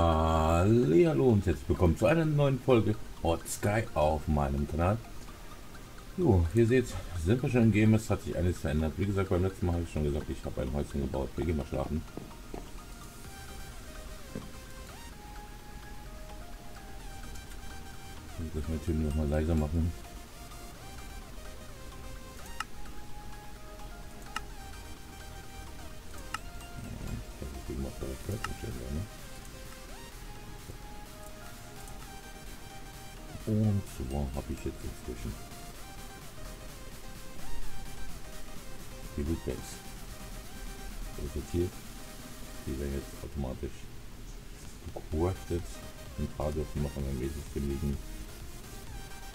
Hallo und herzlich willkommen zu einer neuen Folge Hot Sky auf meinem Kanal. Jo, ihr seht, sind wir schon im Game, es hat sich eines verändert. Wie gesagt, beim letzten Mal habe ich schon gesagt, ich habe ein Häuschen gebaut. Wir gehen mal schlafen. Ich muss das Töne noch mal leiser machen. Zwar habe ich jetzt inzwischen die Loot Base. Resultiert. Die werden jetzt automatisch gecraftet. Ein paar dürfen noch an meinem Wesensystem liegen.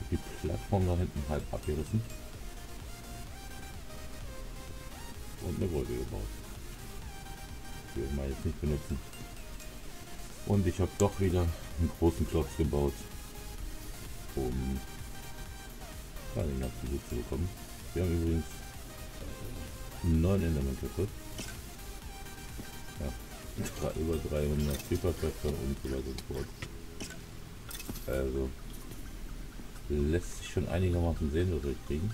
Die Plattform da hinten halb abgerissen. Und eine Wolke gebaut. Die werden wir jetzt nicht benutzen. Und ich habe doch wieder einen großen Klotz gebaut um Planning absolut zu bekommen. Wir haben übrigens neun Enderman-Köpfe. Ja, über 300 Superköpfe und so weiter und so fort. Also lässt sich schon einigermaßen sehen, was wir kriegen.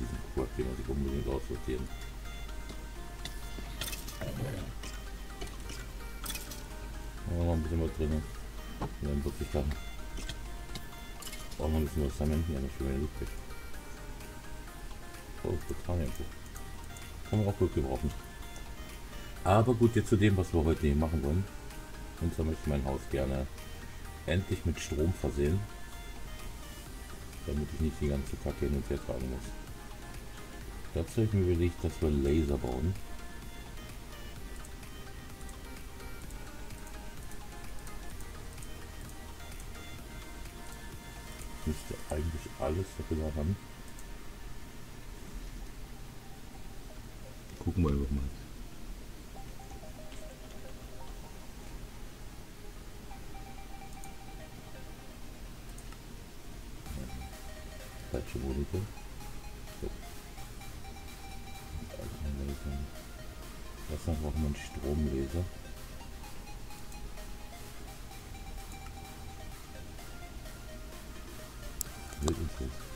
Diesen Quad, den muss ich unbedingt aussortieren. Drin. Und dann wird sich dann auch noch ein bisschen was sammeln. Hier noch schön Luft weg. Oh, Botaniebuch. Kann man auch gut gebrauchen. Aber gut, jetzt zu dem, was wir heute machen wollen. Und zwar möchte ich mein Haus gerne endlich mit Strom versehen. Damit ich nicht die ganze Kacke hin und her tragen muss. Dazu habe ich mir überlegt, dass wir Laser bauen. Müsste eigentlich alles, da haben. Gucken wir einfach mal. Falsche Monitor. Das noch brauchen wir einen Stromlaser. Wildinfos.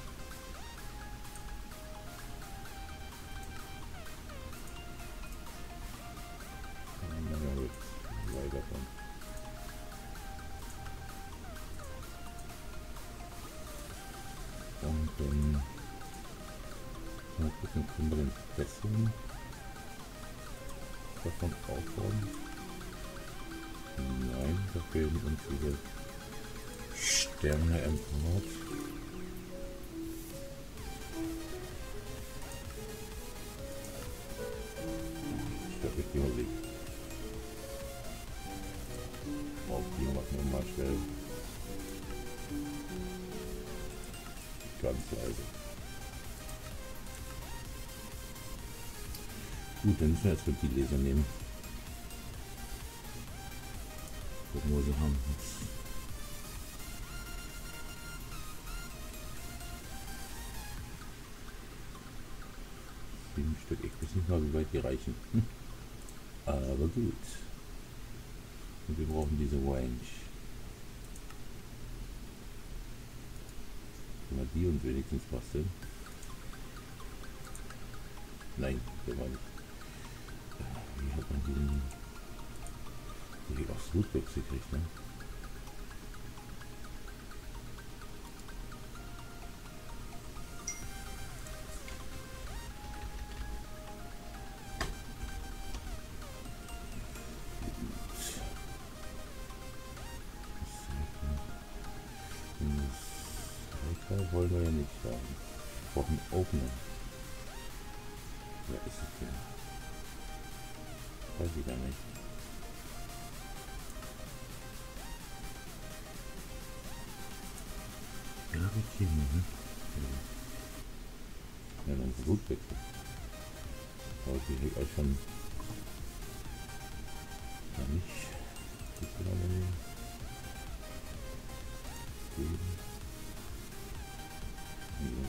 Und dann mal gucken, können wir den besseren davon aufbauen? Nein, da fehlen uns diese Sterne im Port. Die Musik. Auf die machen wir mal schnell. Ganz leise. Gut, dann müssen wir jetzt mit die Laser nehmen. Gucken, wo sie haben. Sieben Stück. Ich weiß nicht mal, wie weit die reichen. Hm. Aber gut. Und wir brauchen diese Range. Können wir die und wenigstens basteln? Nein, der war nicht. Wie hat man den... Die aus Lootbox gekriegt, ne? Wollen wir ja nicht haben. Wir brauchen Opener. Wer ist es denn? Weiß ich gar nicht. Okay, ne? Ja, dann Blutwechsel. Aber ich krieg euch schon ja nicht. Das ist geben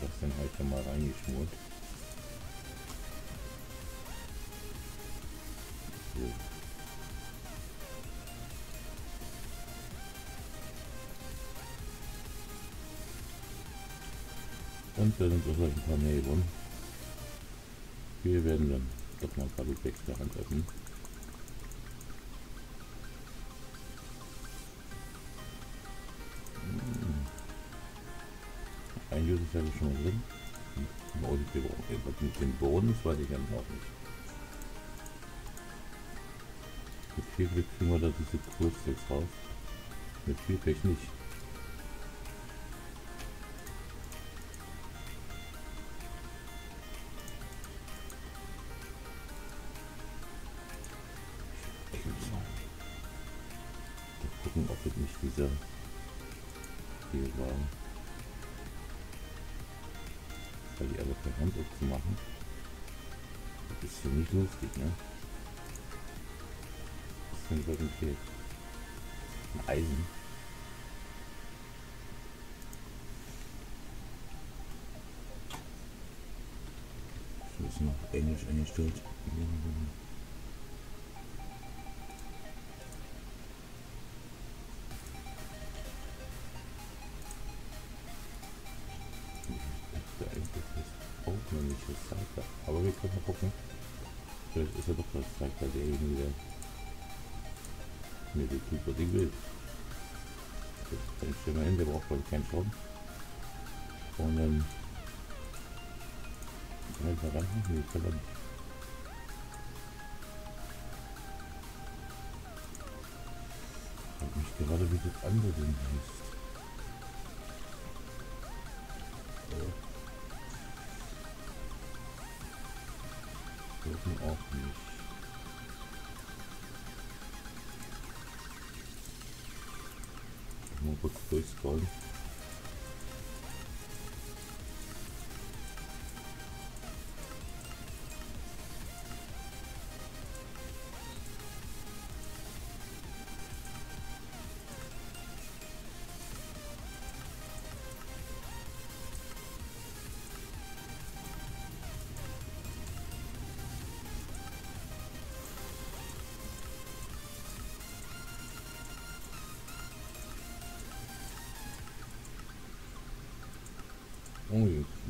das dann heute mal reingeschmort. will. Und da sind auch gleich ein paar Nebeln. Wir werden dann doch mal ein paar Loopex der Hand öffnen. User ist ja schon drin. Und mit dem Bonus weiß ich ja noch nicht. Mit viel Glück kriegen wir da diese Kurssticks raus. Mit viel Pech nicht. Was denn wirklich fehlt? Ein Eisen. Das ist noch Englisch eingestellt. Dann kann ich. Ich frage mich gerade, wie das andere Ding heißt. dürfen auch nicht. Mal kurz durchscrollen.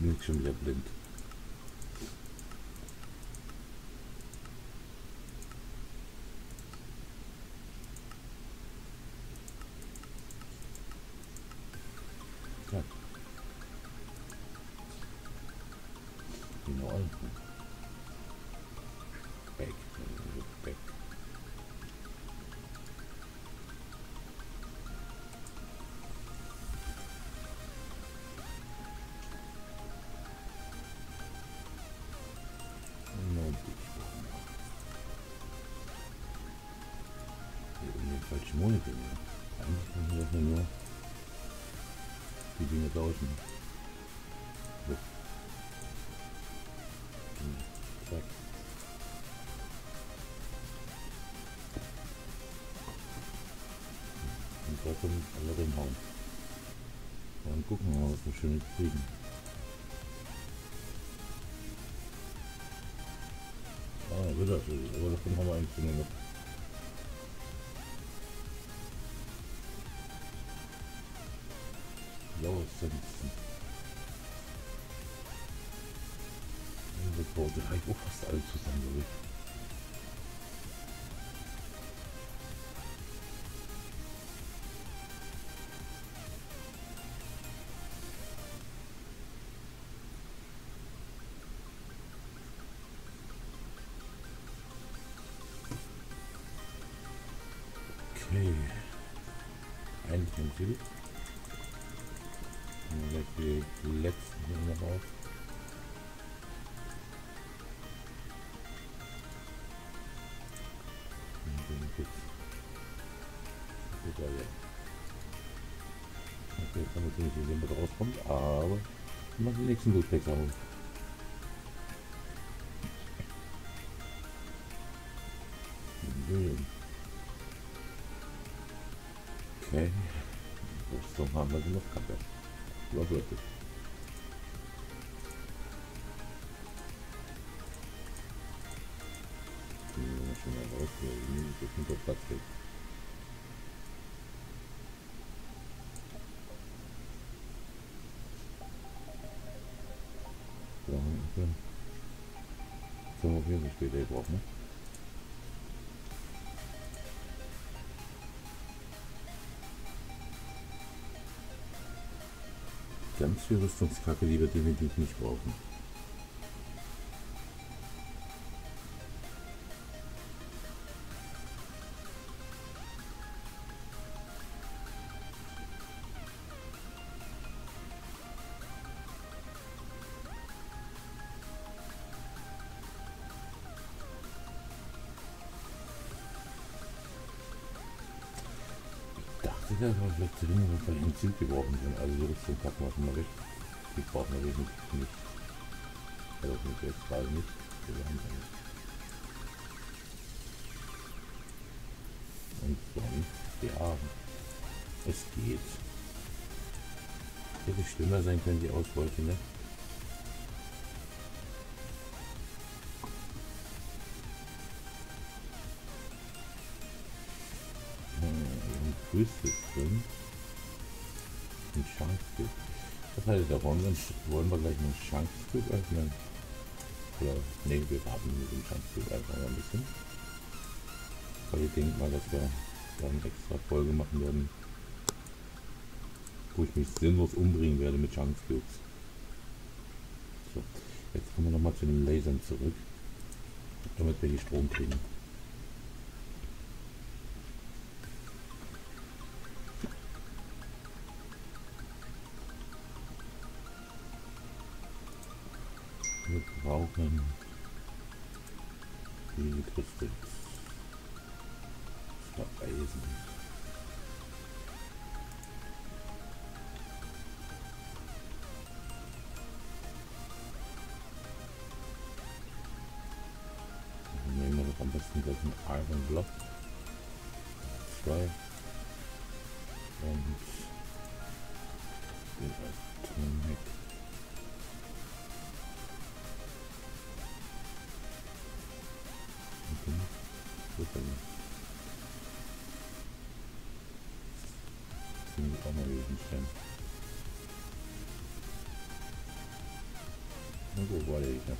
Bin ich schon wieder blind. Genau. Back. Back. Tauschen. So. Zack. Und da kommen alle reinhauen. Und gucken wir mal, was wir schönes kriegen. Ah, wieder, aber davon haben wir eigentlich nur noch Da habe ich auch fast alle zusammen, glaube ich. Okay. Eigentlich im Ziel gleich die letzten hier noch auf. Okay, kann natürlich nicht sehen, was rauskommt, aber ich mache die nächsten Lootpacks auf. Okay. Rüstung haben wir genug Kacke. Was wird das? schon mal raus, weil irgendwie ist nicht der viel Rüstungskacke, die wir definitiv nicht brauchen. Sicher, aber vielleicht zu Dinge, was bei ihm Ziel geworfen sind. Also die Rüstung packen wir schon mal weg. Die brauchen wir definitiv nicht. Also nicht jetzt gerade nicht. Wir haben sie nicht. Und sonst, ja, es geht. Hätte schlimmer sein können, die Ausbeute, ne? Frühstück drin. Ein Schankstück. Was heißt da? Wollen wir, wollen wir gleich ein Schankstück öffnen? Oder, ne, wir warten mit dem Schankstück einfach mal ein bisschen. Weil ich denke mal, dass wir da eine extra Folge machen werden, wo ich mich sinnlos umbringen werde mit Schankstücks. So, jetzt kommen wir nochmal zu den Lasern zurück, damit wir die Strom kriegen. Brauchen die. Stopp Eisen. nehmen wir doch am besten gleich einen Iron Block. Zwei. Und den Atomic. Na gut, war der Gegner.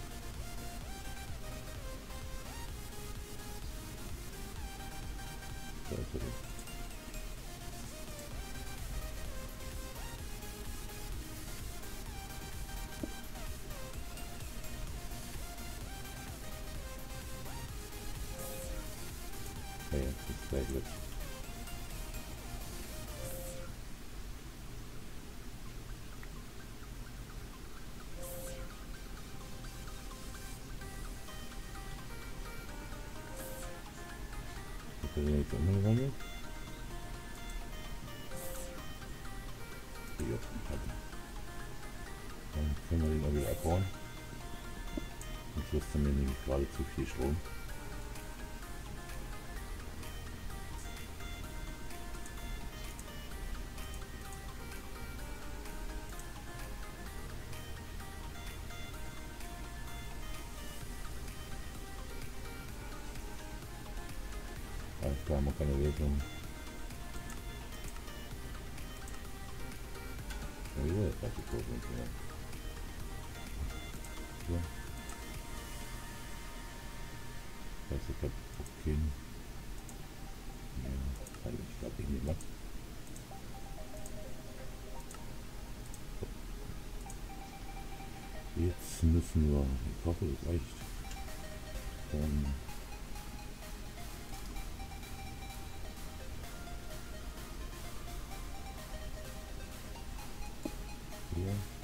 Da haben wir keine Lösung. Wieder jetzt gleich die Kurve ja. So. Das ist kaputt gehen. Ja, kann ich glaube ich nicht mehr. Jetzt müssen wir, ich hoffe, das reicht. Dann Yeah.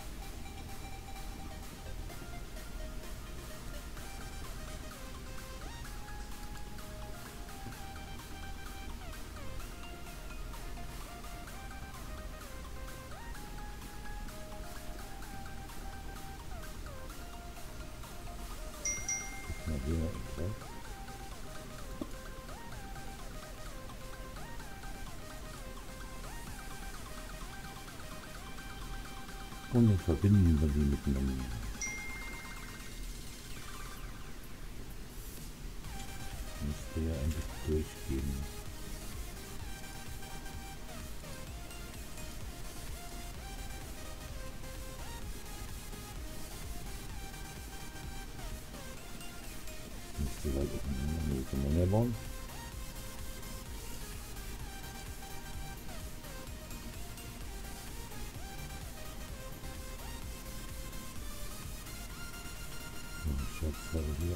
Und dann verbinden wir sie miteinander. Müsste ja eigentlich durchgehen.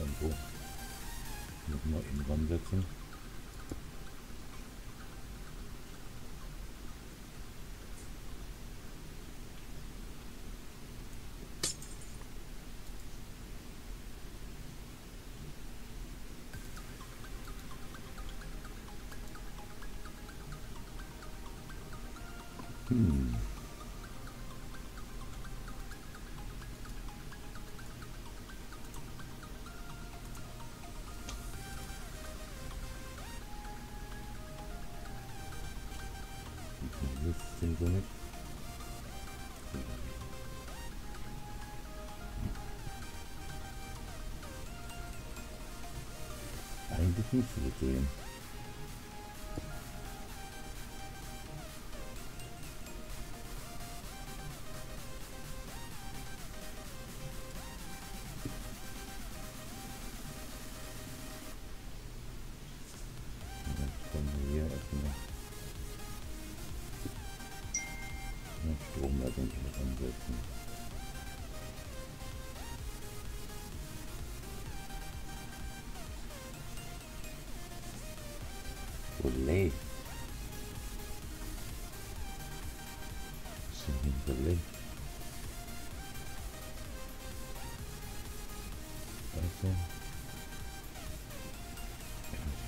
Irgendwo nochmal eben ransetzen. Hmm. Das sind so nicht. Eigentlich nicht so sehen. Relais. Was ist denn hier ein Relais? Also. Ja, ich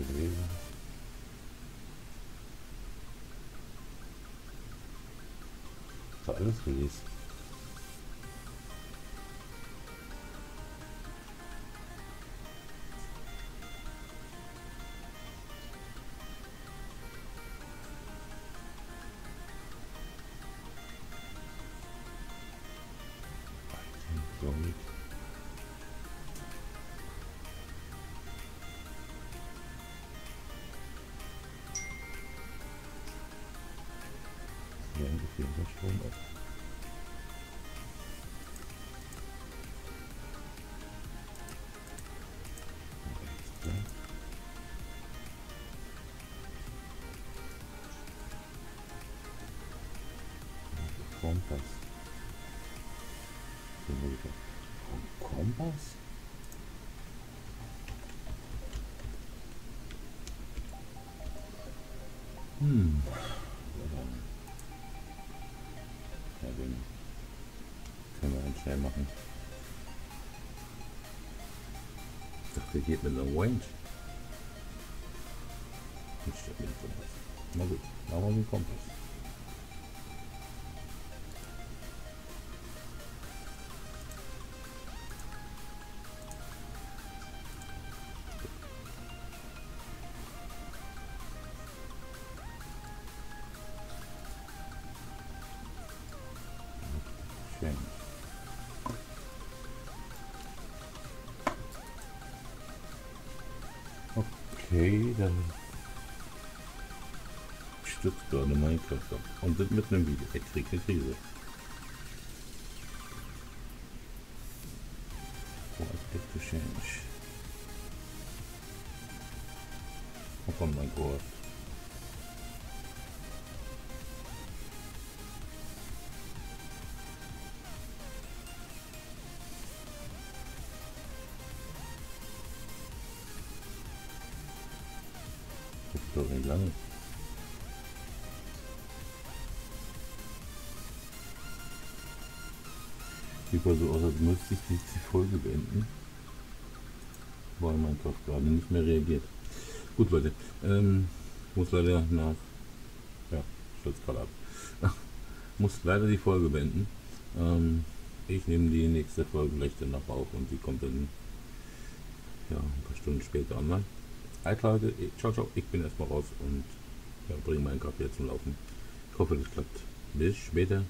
gelesen. Nicht. Hier ungefähr der Strom ab. Kompass. Kompass? Hm. Ja, den können wir dann schnell machen. Ich dachte, der geht mit Long Range. Nicht statt mit dem Kompass. Na gut, machen wir mit Kompass. Schön. Okay, dann stürzt gerade Minecraft ab. Und das mit einem Video. Ich krieg eine Krise. Ist doch nicht lange. Sieht mal so aus, als müsste ich die Folge beenden. Weil mein Kopf gerade nicht mehr reagiert. Gut, Leute. Ähm, muss leider nach. Ja, stürzt gerade ab. muss leider die Folge beenden. Ähm, ich nehme die nächste Folge gleich danach auf und die kommt dann ja, ein paar Stunden später online. Leute, ciao, ciao. Ich bin erstmal raus und ja, bringe meinen Kaffee zum Laufen. Ich hoffe, das klappt. Bis später.